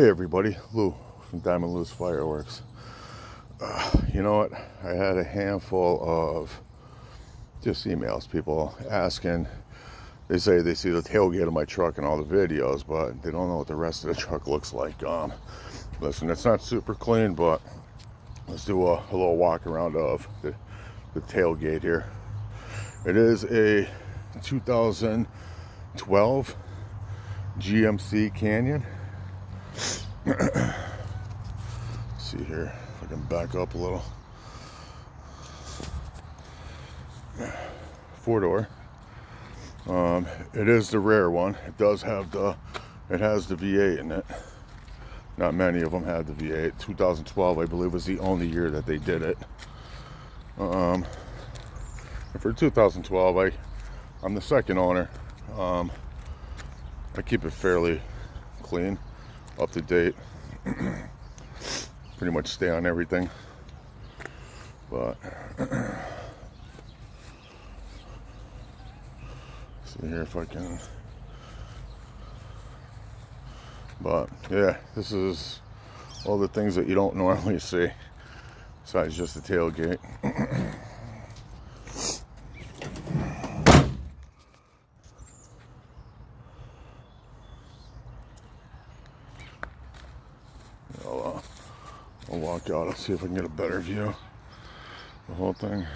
Hey everybody, Lou from Diamond Lou's Fireworks. Uh, you know what? I had a handful of just emails, people asking. They say they see the tailgate of my truck in all the videos, but they don't know what the rest of the truck looks like. Um, listen, it's not super clean, but let's do a, a little walk around of the, the tailgate here. It is a 2012 GMC Canyon see here if I can back up a little. Four door. Um, it is the rare one. It does have the, it has the V8 in it. Not many of them had the V8. 2012, I believe, was the only year that they did it. Um, for 2012, I, I'm the second owner. Um, I keep it fairly clean up to date. Pretty much stay on everything. But see here if I can. But yeah, this is all the things that you don't normally see besides just the tailgate. I'll walk out. I'll see if I can get a better view. The whole thing.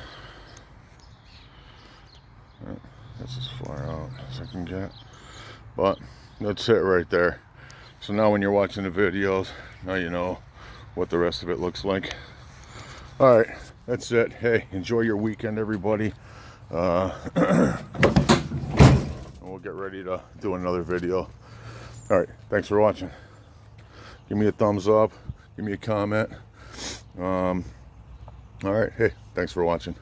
That's as far out as I can get. But that's it right there. So now when you're watching the videos, now you know what the rest of it looks like. All right, that's it. Hey, enjoy your weekend, everybody. Uh, we'll get ready to do another video. All right, thanks for watching. Give me a thumbs up give me a comment. Um, all right. Hey, thanks for watching.